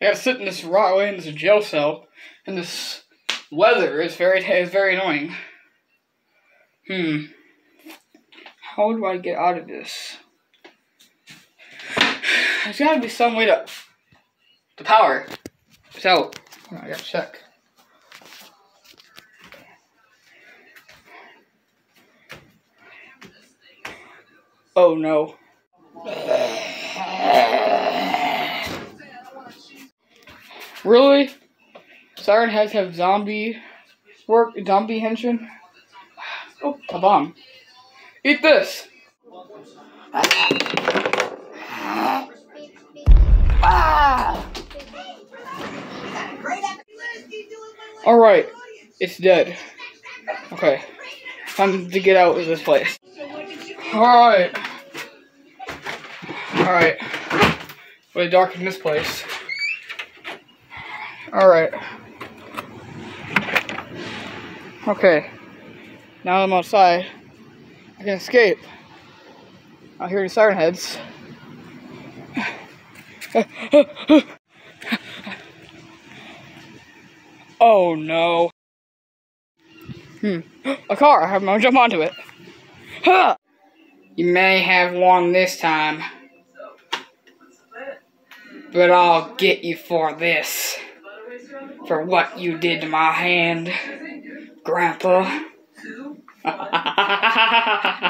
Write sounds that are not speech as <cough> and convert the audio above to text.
gotta sit in this raw way in this jail cell, and this weather is very is very annoying. Hmm. How do I get out of this? There's gotta be some way to the power. Out. I gotta check. Oh no. Really? Siren heads have zombie work, zombie henchmen? Oh, a bomb. Eat this! Ah! Alright, it's dead. Okay, time to get out of this place. Alright. Alright. Really dark in this place. Alright. Okay. Now I'm outside. I can escape. I hear the siren heads. <laughs> oh no. Hmm. A car. I'm gonna jump onto it. <laughs> You may have won this time. But I'll get you for this. For what you did to my hand, Grandpa. <laughs>